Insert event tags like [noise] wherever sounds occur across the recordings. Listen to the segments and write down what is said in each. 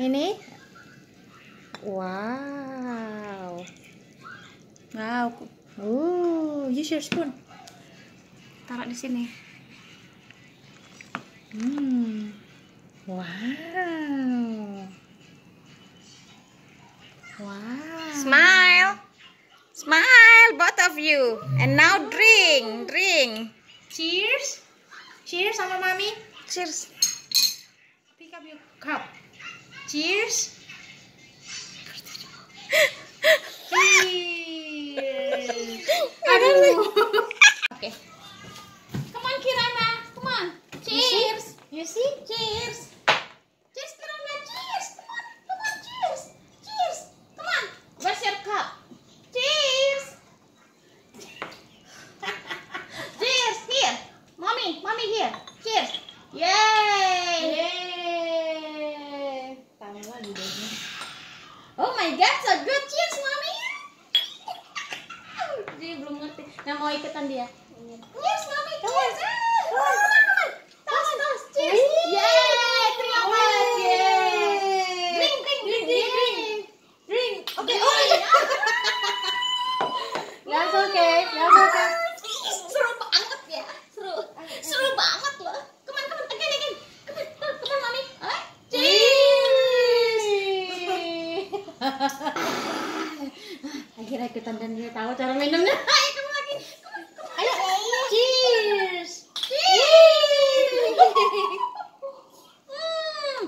Ini. Wow. Wow. Oh, use your spoon. Taruh di sini. Hmm. Wow. Wow. Smile. Smile, both of you. And now drink, drink. Cheers. Cheers sama mami. Cheers. Pick up your cup. Cheers. Cheers. [laughs] God, so good. Cheers, Mommy. Dia belum ngerti. Nah, mau ikutan dia. Cheers, Mommy. Cheers. Come on, come on. Toast, toast. Cheers. Yeay. Terima kasih. Yeay. Drink, drink, drink, drink, drink. Drink. Oke. That's okay. That's okay. Seru banget ya. Seru. Seru banget loh. Come on, come on. Again, again. Come on, come on, Mommy. Alright. Cheers. Ikutan dan dia tahu cara minumnya. [laughs] Ayo, kamu lagi. Ayo, cheers. Cheers. Hmm.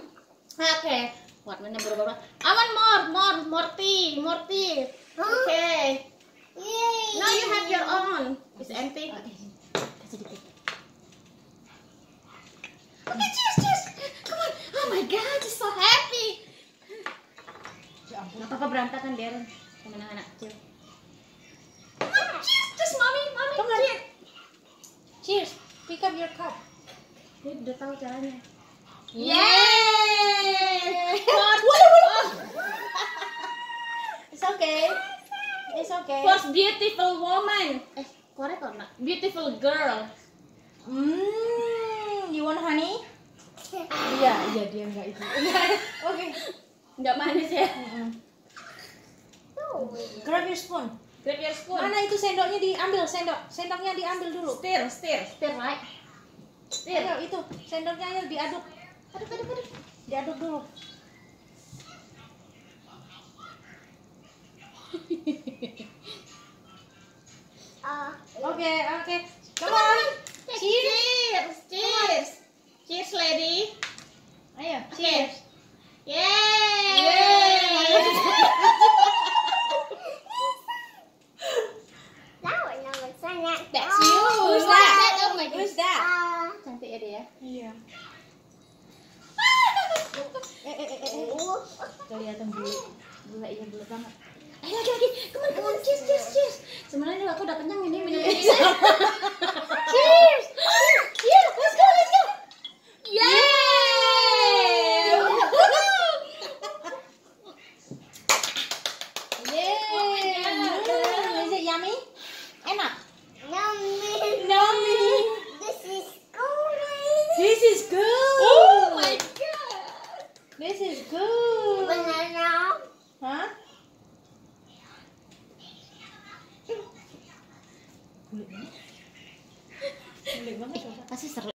Oke. Warnanya berubah. I want more, more, more tea, more tea. Okay. Now you have your own. It's empty. Kasih dikit. Okay, cheers, cheers. Come on. Oh my God, she's so happy. Ya. Gak apa-apa berantakan Darren sama anak-anak kecil. Come on, cheers, cheers, mommy, mommy, Come on. cheers. Cheers. Your cup. Dia udah tahu caranya. Yeay. [laughs] It's okay. It's okay. First beautiful woman. Eh, korek or not? Beautiful girl. Hmm, you want honey? Iya, iya dia enggak itu. [laughs] Oke. Nggak manis ya? Grab your spoon. Grab your spoon. Mana itu sendoknya diambil, sendok. Sendoknya diambil dulu. Stir, stir, stir, right? Ayo itu, sendoknya ayo diaduk. Aduk, aduk, aduk. Diaduk dulu. [laughs] Oke, oke. Come on. Cheers, cheers. Cheers, lady. Ayo, cheers. Yeay. [laughs] [laughs] That's you. Iya. Eh, eh, eh, eh. Kelihatan bulu. Bulu iya bulu banget. Ayo lagi lagi. Come on. Cheers, cheers, cheers. Sebenarnya aku udah kenyang ini minum ini. Cheers. Cheers. Let's go, let's go. Yeay. God. Is it yummy? Enak. This is good. Oh my god. This is good. Huh? [laughs] Seru.